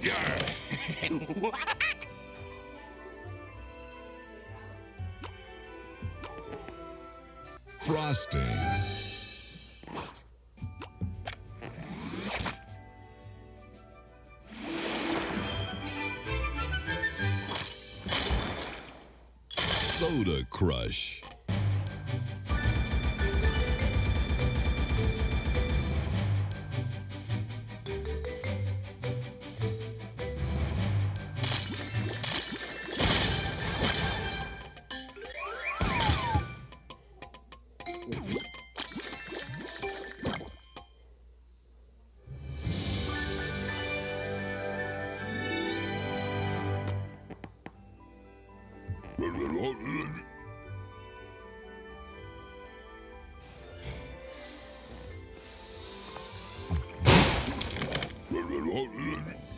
Frosting. Soda Crush. Oh,